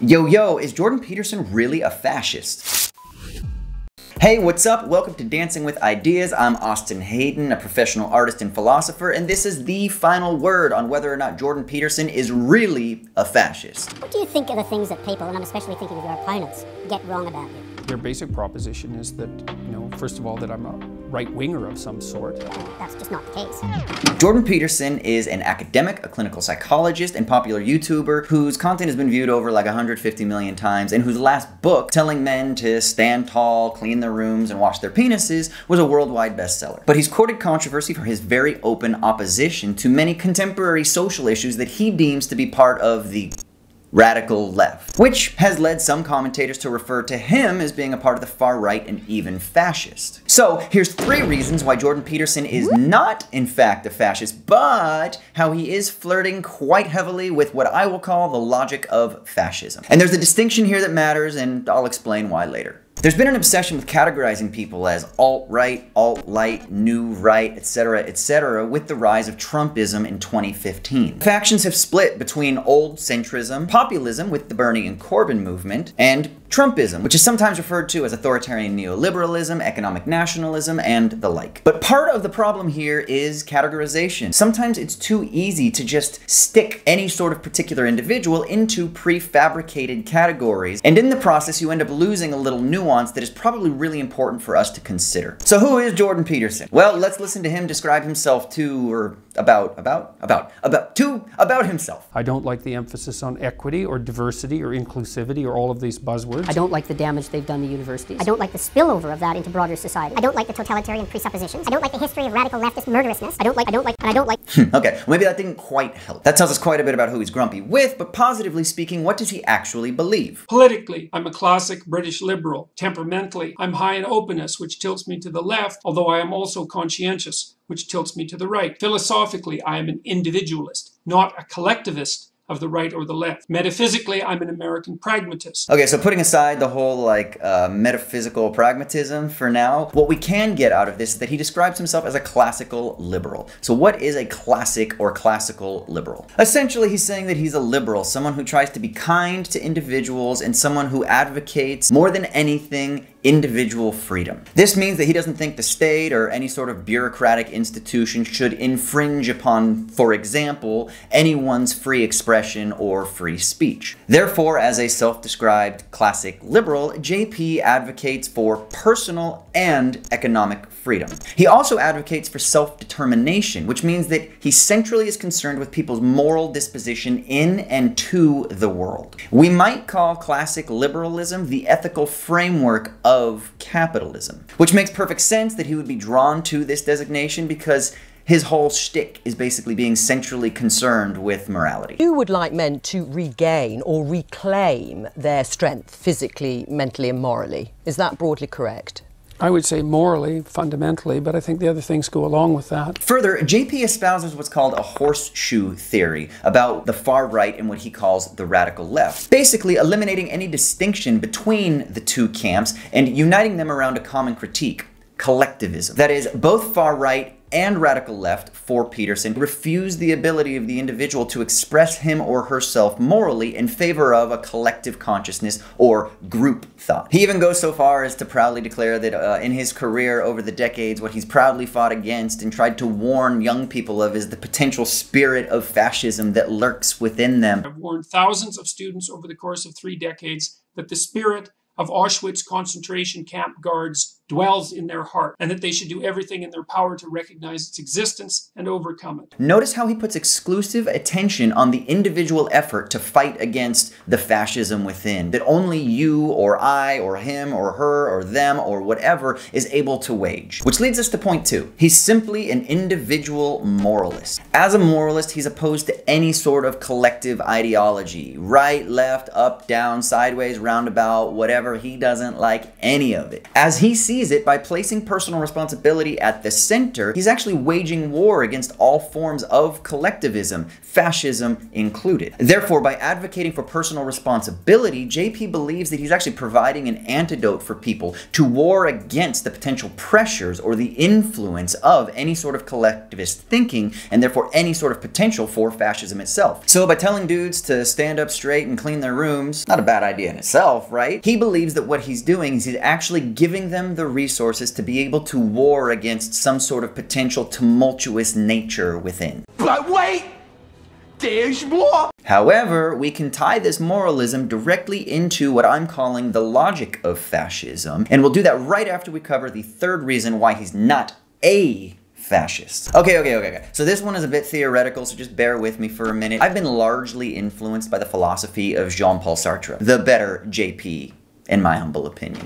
Yo, yo, is Jordan Peterson really a fascist? Hey, what's up? Welcome to Dancing with Ideas. I'm Austin Hayden, a professional artist and philosopher, and this is the final word on whether or not Jordan Peterson is really a fascist. What do you think of the things that people, and I'm especially thinking of your opponents, get wrong about you? Their basic proposition is that, you know, first of all, that I'm a right winger of some sort. That's just not the case. Jordan Peterson is an academic, a clinical psychologist, and popular YouTuber whose content has been viewed over like 150 million times, and whose last book, telling men to stand tall, clean their rooms, and wash their penises, was a worldwide bestseller. But he's courted controversy for his very open opposition to many contemporary social issues that he deems to be part of the radical left, which has led some commentators to refer to him as being a part of the far right and even fascist. So here's three reasons why Jordan Peterson is not in fact a fascist, but how he is flirting quite heavily with what I will call the logic of fascism. And there's a distinction here that matters, and I'll explain why later. There's been an obsession with categorizing people as alt-right, alt-light, new right, etc., etc., with the rise of Trumpism in 2015. Factions have split between old centrism, populism with the Bernie and Corbyn movement, and Trumpism, which is sometimes referred to as authoritarian neoliberalism, economic nationalism, and the like. But part of the problem here is categorization. Sometimes it's too easy to just stick any sort of particular individual into prefabricated categories, and in the process you end up losing a little nuance that is probably really important for us to consider. So who is Jordan Peterson? Well, let's listen to him describe himself to, or about, about, about, about, to, about himself. I don't like the emphasis on equity or diversity or inclusivity or all of these buzzwords. I don't like the damage they've done to universities. I don't like the spillover of that into broader society. I don't like the totalitarian presuppositions. I don't like the history of radical leftist murderousness. I don't like, I don't like, and I don't like. Hmm, okay, well, maybe that didn't quite help. That tells us quite a bit about who he's grumpy with, but positively speaking, what does he actually believe? Politically, I'm a classic British liberal. Temperamentally, I'm high in openness, which tilts me to the left, although I am also conscientious, which tilts me to the right. Philosophically, I am an individualist, not a collectivist of the right or the left. Metaphysically, I'm an American pragmatist. Okay, so putting aside the whole like uh, metaphysical pragmatism for now, what we can get out of this is that he describes himself as a classical liberal. So what is a classic or classical liberal? Essentially, he's saying that he's a liberal, someone who tries to be kind to individuals and someone who advocates more than anything individual freedom. This means that he doesn't think the state or any sort of bureaucratic institution should infringe upon, for example, anyone's free expression or free speech. Therefore, as a self-described classic liberal, JP advocates for personal and economic freedom. He also advocates for self-determination, which means that he centrally is concerned with people's moral disposition in and to the world. We might call classic liberalism the ethical framework of capitalism, which makes perfect sense that he would be drawn to this designation because his whole shtick is basically being centrally concerned with morality. You would like men to regain or reclaim their strength physically, mentally, and morally. Is that broadly correct? I would say morally, fundamentally, but I think the other things go along with that. Further, JP espouses what's called a horseshoe theory about the far right and what he calls the radical left. Basically, eliminating any distinction between the two camps and uniting them around a common critique collectivism. That is, both far right and radical left for Peterson refuse the ability of the individual to express him or herself morally in favor of a collective consciousness or group thought. He even goes so far as to proudly declare that uh, in his career over the decades, what he's proudly fought against and tried to warn young people of is the potential spirit of fascism that lurks within them. I've warned thousands of students over the course of three decades that the spirit of Auschwitz concentration camp guards dwells in their heart, and that they should do everything in their power to recognize its existence and overcome it. Notice how he puts exclusive attention on the individual effort to fight against the fascism within, that only you or I or him or her or them or whatever is able to wage. Which leads us to point two. He's simply an individual moralist. As a moralist, he's opposed to any sort of collective ideology, right, left, up, down, sideways, roundabout, whatever he doesn't like any of it. As he sees it, by placing personal responsibility at the center, he's actually waging war against all forms of collectivism, fascism included. Therefore, by advocating for personal responsibility, JP believes that he's actually providing an antidote for people to war against the potential pressures or the influence of any sort of collectivist thinking and therefore any sort of potential for fascism itself. So by telling dudes to stand up straight and clean their rooms, not a bad idea in itself, right? He believes that what he's doing is he's actually giving them the resources to be able to war against some sort of potential tumultuous nature within. But wait! There's more! However, we can tie this moralism directly into what I'm calling the logic of fascism, and we'll do that right after we cover the third reason why he's not a fascist. Okay, okay, okay, okay. So this one is a bit theoretical, so just bear with me for a minute. I've been largely influenced by the philosophy of Jean-Paul Sartre, the better JP, in my humble opinion.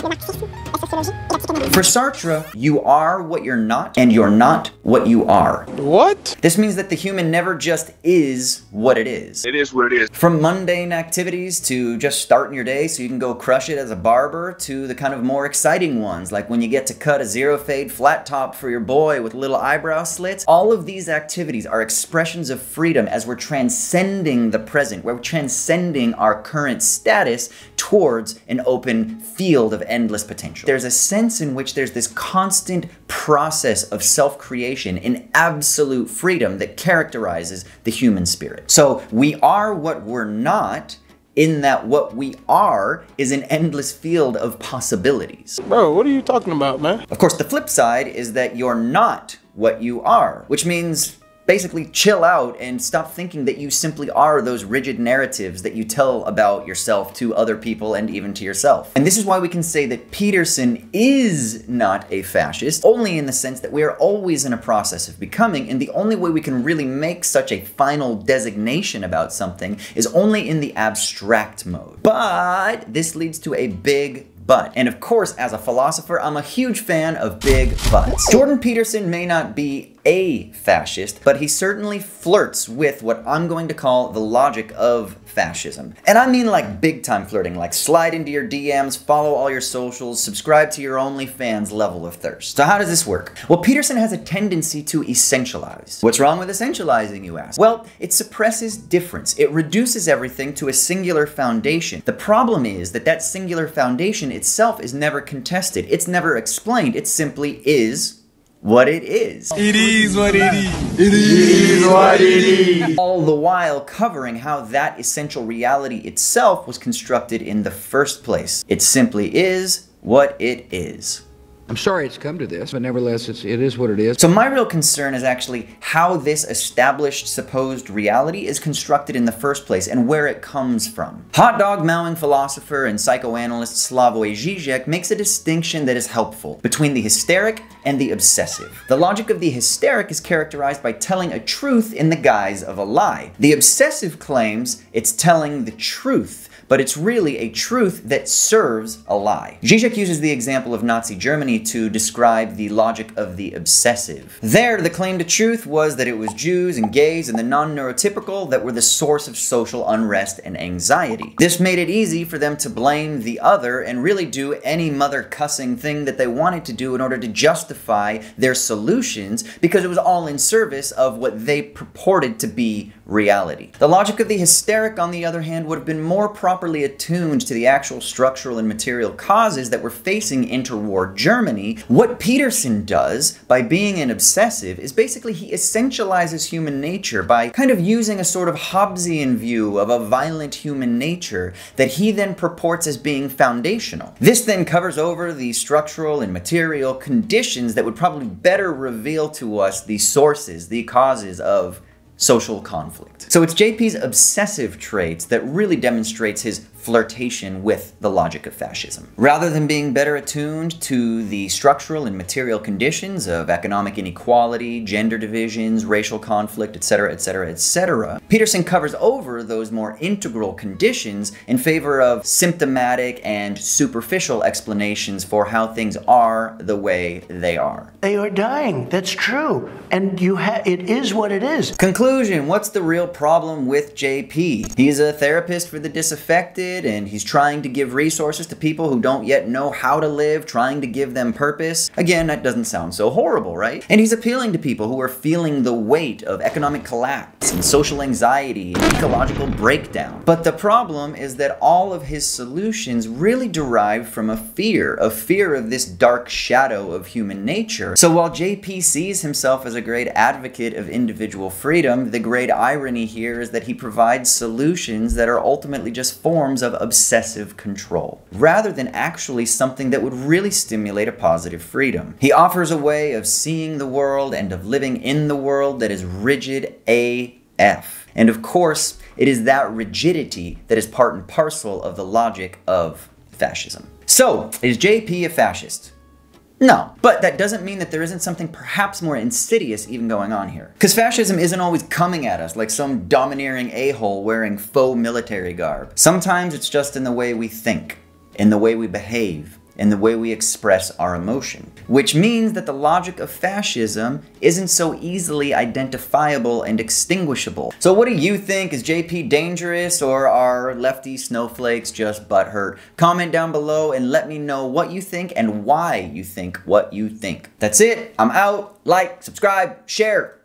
For Sartre, you are what you're not, and you're not what you are. What? This means that the human never just is what it is. It is what it is. From mundane activities to just starting your day so you can go crush it as a barber to the kind of more exciting ones, like when you get to cut a zero fade flat top for your boy with little eyebrow slits. All of these activities are expressions of freedom as we're transcending the present, we're transcending our current status towards an open field of endless potential. There's a sense in which there's this constant process of self creation in absolute freedom that characterizes the human spirit. So we are what we're not. In that what we are is an endless field of possibilities. Bro, what are you talking about, man? Of course, the flip side is that you're not what you are, which means basically chill out and stop thinking that you simply are those rigid narratives that you tell about yourself to other people and even to yourself. And this is why we can say that Peterson is not a fascist, only in the sense that we are always in a process of becoming, and the only way we can really make such a final designation about something is only in the abstract mode. But this leads to a big but. And of course, as a philosopher, I'm a huge fan of big buts. Jordan Peterson may not be a fascist, but he certainly flirts with what I'm going to call the logic of fascism. And I mean like big time flirting, like slide into your DMs, follow all your socials, subscribe to your OnlyFans level of thirst. So how does this work? Well, Peterson has a tendency to essentialize. What's wrong with essentializing, you ask? Well, it suppresses difference. It reduces everything to a singular foundation. The problem is that that singular foundation itself is never contested. It's never explained. It simply is what it is. It is what it is. It is what it is. All the while covering how that essential reality itself was constructed in the first place. It simply is what it is. I'm sorry it's come to this, but nevertheless, it's, it is what it is. So my real concern is actually how this established supposed reality is constructed in the first place and where it comes from. Hot dog mowing philosopher and psychoanalyst Slavoj Žižek makes a distinction that is helpful between the hysteric and the obsessive. The logic of the hysteric is characterized by telling a truth in the guise of a lie. The obsessive claims it's telling the truth but it's really a truth that serves a lie. Zizek uses the example of Nazi Germany to describe the logic of the obsessive. There, the claim to truth was that it was Jews and gays and the non-neurotypical that were the source of social unrest and anxiety. This made it easy for them to blame the other and really do any mother cussing thing that they wanted to do in order to justify their solutions because it was all in service of what they purported to be reality. The logic of the hysteric, on the other hand, would have been more properly attuned to the actual structural and material causes that were facing interwar Germany. What Peterson does by being an obsessive is basically he essentializes human nature by kind of using a sort of Hobbesian view of a violent human nature that he then purports as being foundational. This then covers over the structural and material conditions that would probably better reveal to us the sources, the causes of social conflict. So it's JP's obsessive traits that really demonstrates his flirtation with the logic of fascism. Rather than being better attuned to the structural and material conditions of economic inequality, gender divisions, racial conflict, etc., etc., etc., Peterson covers over those more integral conditions in favor of symptomatic and superficial explanations for how things are the way they are. They are dying. That's true. And you ha- it is what it is. Conclusion What's the real problem with JP? He's a therapist for the disaffected and he's trying to give resources to people who don't yet know how to live, trying to give them purpose. Again, that doesn't sound so horrible, right? And he's appealing to people who are feeling the weight of economic collapse and social anxiety and ecological breakdown. But the problem is that all of his solutions really derive from a fear, a fear of this dark shadow of human nature. So while JP sees himself as a great advocate of individual freedom, the great irony here is that he provides solutions that are ultimately just forms of obsessive control, rather than actually something that would really stimulate a positive freedom. He offers a way of seeing the world and of living in the world that is rigid AF. And of course, it is that rigidity that is part and parcel of the logic of fascism. So, is JP a fascist? No, but that doesn't mean that there isn't something perhaps more insidious even going on here. Because fascism isn't always coming at us like some domineering a-hole wearing faux military garb. Sometimes it's just in the way we think, in the way we behave, in the way we express our emotion. Which means that the logic of fascism isn't so easily identifiable and extinguishable. So what do you think? Is JP dangerous or are lefty snowflakes just butthurt? Comment down below and let me know what you think and why you think what you think. That's it. I'm out. Like, subscribe, share.